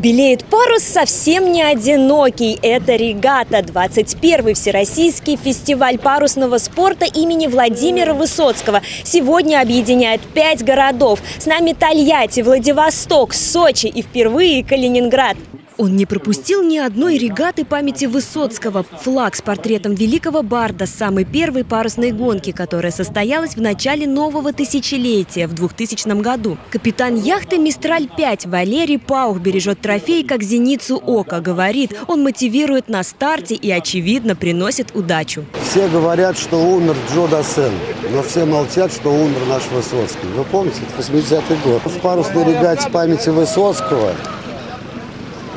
Белеет парус совсем не одинокий. Это регата, 21-й Всероссийский фестиваль парусного спорта имени Владимира Высоцкого. Сегодня объединяет пять городов. С нами Тольятти, Владивосток, Сочи и впервые Калининград. Он не пропустил ни одной регаты памяти Высоцкого. Флаг с портретом великого барда самой первой парусной гонки, которая состоялась в начале нового тысячелетия в 2000 году. Капитан яхты «Мистраль-5» Валерий Паух бережет трофей как зеницу ока. Говорит, он мотивирует на старте и, очевидно, приносит удачу. Все говорят, что умер Джо Дассен, но все молчат, что умер наш Высоцкий. Вы помните, 80-й год. В парусной регате памяти Высоцкого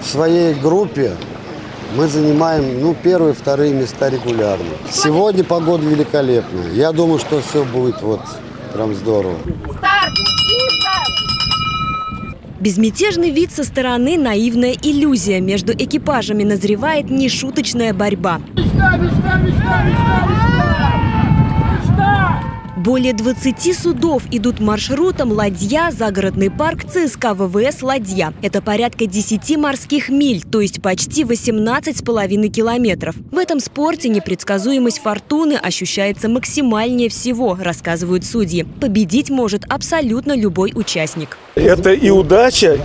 в своей группе мы занимаем ну, первые, вторые места регулярно. Сегодня погода великолепная. Я думаю, что все будет вот прям здорово. Безмятежный вид со стороны – наивная иллюзия. Между экипажами назревает нешуточная борьба. Мечта, мечта, мечта, мечта, более 20 судов идут маршрутом «Ладья», «Загородный парк», ЦСК ВВС «Ладья». Это порядка 10 морских миль, то есть почти 18,5 километров. В этом спорте непредсказуемость фортуны ощущается максимальнее всего, рассказывают судьи. Победить может абсолютно любой участник. Это и удача,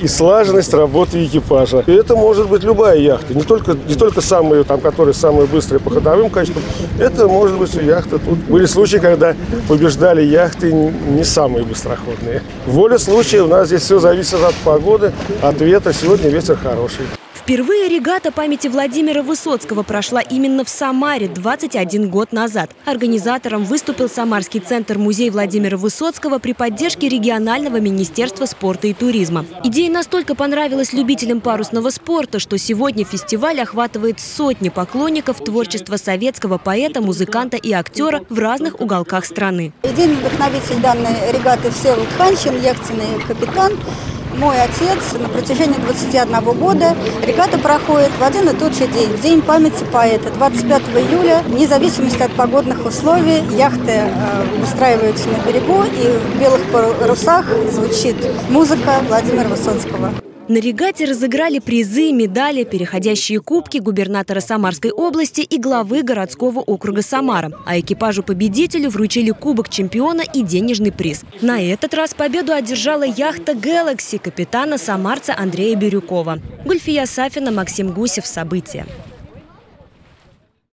и слаженность работы экипажа. И это может быть любая яхта, не только, не только самые, там, которые самые быстрые по ходовым качествам. Это может быть и яхта. Тут были случаи, когда побеждали яхты не самые быстроходные. Воля случая, у нас здесь все зависит от погоды, от ветра. Сегодня ветер хороший. Впервые регата памяти Владимира Высоцкого прошла именно в Самаре 21 год назад. Организатором выступил Самарский центр-музей Владимира Высоцкого при поддержке регионального министерства спорта и туризма. Идея настолько понравилась любителям парусного спорта, что сегодня фестиваль охватывает сотни поклонников творчества советского поэта, музыканта и актера в разных уголках страны. Идейный вдохновитель данной регаты Всеволод Ханчин, яхтенный капитан мой отец на протяжении 21 года. Регата проходит в один и тот же день, в День памяти поэта, 25 июля. Вне зависимости от погодных условий яхты э, выстраиваются на берегу, и в белых парусах звучит музыка Владимира Высоцкого. На регате разыграли призы, медали, переходящие кубки губернатора Самарской области и главы городского округа Самара. А экипажу-победителю вручили кубок чемпиона и денежный приз. На этот раз победу одержала яхта Galaxy капитана самарца Андрея Бирюкова. Гульфия Сафина, Максим Гусев. События.